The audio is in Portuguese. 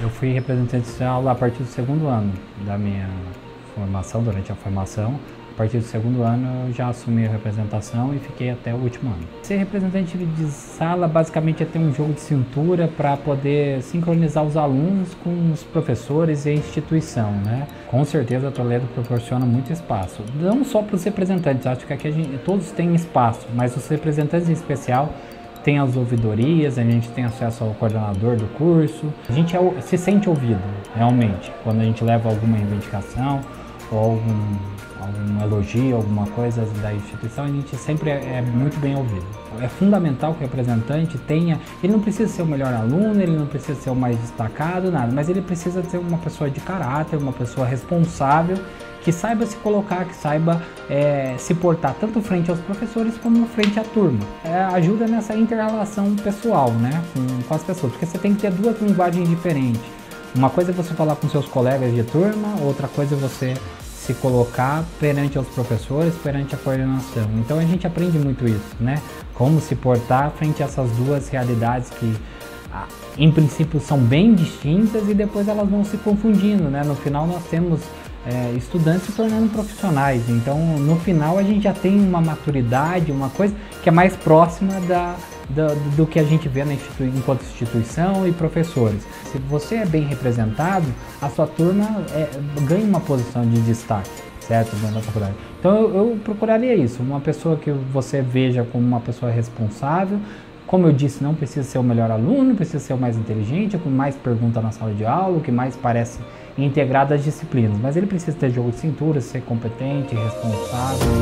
Eu fui representante social a partir do segundo ano da minha formação, durante a formação. A partir do segundo ano eu já assumi a representação e fiquei até o último ano. Ser representante de sala basicamente é ter um jogo de cintura para poder sincronizar os alunos com os professores e a instituição, né? Com certeza a Toledo proporciona muito espaço, não só para os representantes, acho que aqui gente, todos têm espaço, mas os representantes em especial tem as ouvidorias, a gente tem acesso ao coordenador do curso. A gente é, se sente ouvido, realmente, quando a gente leva alguma reivindicação ou algum, algum elogio, alguma coisa da instituição, a gente sempre é, é, muito bem ouvido. É fundamental que o representante tenha, ele não precisa ser o melhor aluno, ele não precisa ser o mais destacado, nada, mas ele precisa ser uma pessoa de caráter, uma pessoa responsável que saiba se colocar, que saiba é, se portar tanto frente aos professores como frente à turma. É, ajuda nessa inter-relação pessoal né, com, com as pessoas, porque você tem que ter duas linguagens diferentes. Uma coisa é você falar com seus colegas de turma, outra coisa é você se colocar perante os professores, perante a coordenação. Então a gente aprende muito isso, né? Como se portar frente a essas duas realidades que ah, em princípio são bem distintas e depois elas vão se confundindo, né? No final nós temos é, estudantes se tornando profissionais. Então, no final, a gente já tem uma maturidade, uma coisa que é mais próxima da, da do que a gente vê na institui enquanto instituição e professores. Se você é bem representado, a sua turma é, ganha uma posição de destaque, certo? Na faculdade. Então, eu, eu procuraria isso, uma pessoa que você veja como uma pessoa responsável, como eu disse, não precisa ser o melhor aluno, precisa ser o mais inteligente, o que mais pergunta na sala de aula, o que mais parece integrado às disciplinas. Mas ele precisa ter jogo de cintura, ser competente, responsável.